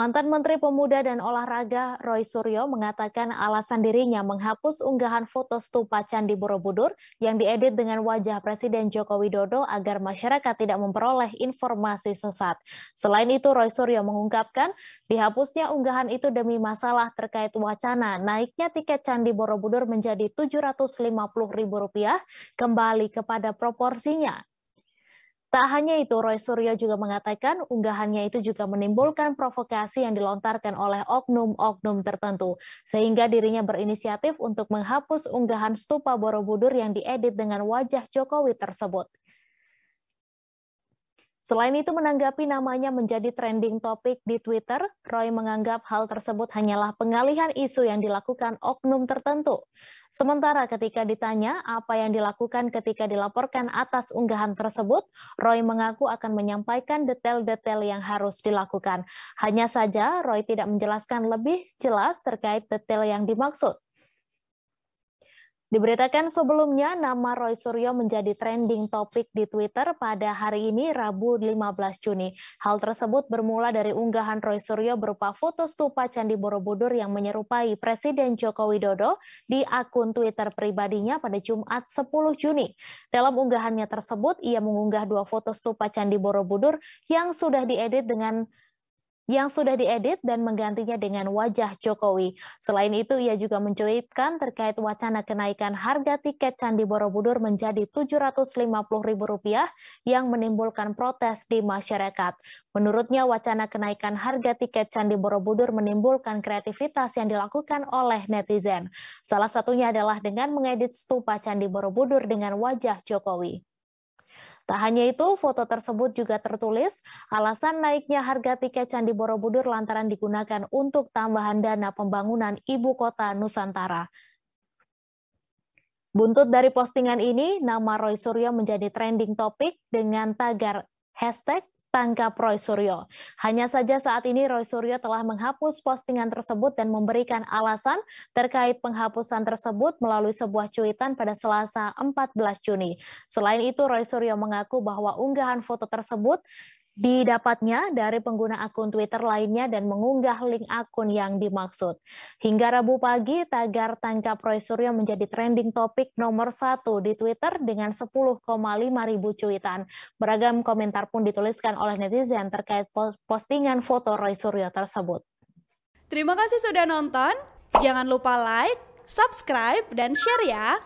Mantan Menteri Pemuda dan Olahraga Roy Suryo mengatakan alasan dirinya menghapus unggahan foto stupa Candi Borobudur yang diedit dengan wajah Presiden Joko Widodo agar masyarakat tidak memperoleh informasi sesat. Selain itu, Roy Suryo mengungkapkan dihapusnya unggahan itu demi masalah terkait wacana naiknya tiket Candi Borobudur menjadi Rp750.000 kembali kepada proporsinya. Tak hanya itu, Roy Suryo juga mengatakan unggahannya itu juga menimbulkan provokasi yang dilontarkan oleh oknum-oknum tertentu, sehingga dirinya berinisiatif untuk menghapus unggahan stupa Borobudur yang diedit dengan wajah Jokowi tersebut. Selain itu menanggapi namanya menjadi trending topik di Twitter, Roy menganggap hal tersebut hanyalah pengalihan isu yang dilakukan oknum tertentu. Sementara ketika ditanya apa yang dilakukan ketika dilaporkan atas unggahan tersebut, Roy mengaku akan menyampaikan detail-detail yang harus dilakukan. Hanya saja Roy tidak menjelaskan lebih jelas terkait detail yang dimaksud. Diberitakan sebelumnya, nama Roy Suryo menjadi trending topik di Twitter pada hari ini, Rabu 15 Juni. Hal tersebut bermula dari unggahan Roy Suryo berupa foto stupa Candi Borobudur yang menyerupai Presiden Joko Widodo di akun Twitter pribadinya pada Jumat 10 Juni. Dalam unggahannya tersebut, ia mengunggah dua foto stupa Candi Borobudur yang sudah diedit dengan yang sudah diedit dan menggantinya dengan wajah Jokowi. Selain itu, ia juga mencuitkan terkait wacana kenaikan harga tiket Candi Borobudur menjadi Rp750.000 yang menimbulkan protes di masyarakat. Menurutnya, wacana kenaikan harga tiket Candi Borobudur menimbulkan kreativitas yang dilakukan oleh netizen. Salah satunya adalah dengan mengedit stupa Candi Borobudur dengan wajah Jokowi. Tak hanya itu, foto tersebut juga tertulis alasan naiknya harga tiket Candi Borobudur lantaran digunakan untuk tambahan dana pembangunan ibu kota Nusantara. Buntut dari postingan ini, nama Roy Suryo menjadi trending topik dengan tagar hashtag tangkap Roy Suryo. Hanya saja saat ini Roy Suryo telah menghapus postingan tersebut dan memberikan alasan terkait penghapusan tersebut melalui sebuah cuitan pada Selasa 14 Juni. Selain itu, Roy Suryo mengaku bahwa unggahan foto tersebut didapatnya dari pengguna akun Twitter lainnya dan mengunggah link akun yang dimaksud. Hingga Rabu pagi, tagar tangkap Roy Suryo menjadi trending topik nomor satu di Twitter dengan 10,5 ribu cuitan. Beragam komentar pun dituliskan oleh netizen terkait postingan foto Roy Suryo tersebut. Terima kasih sudah nonton. Jangan lupa like, subscribe, dan share ya.